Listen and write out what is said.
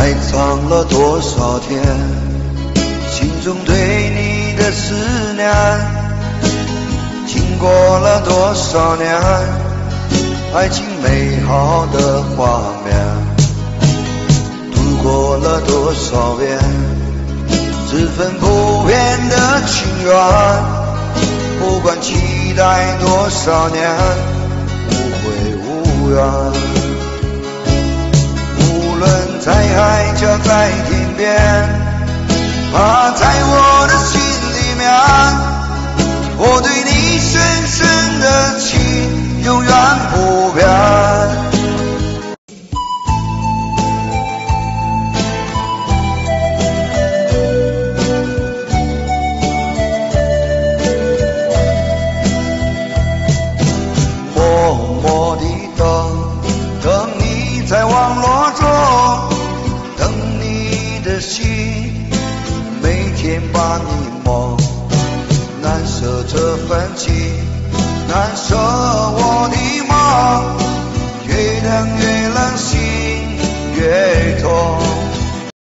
埋藏了多少天，心中对你的思念，经过了多少年，爱情美好的画面，度过了多少遍，这份不变的情缘，不管期待多少年，在天边，啊，在我的心里面，我对你深深的情永远不变。默默地等，等你在网络天把你梦，难舍这份情，难舍我的梦，越等越冷心，越痛。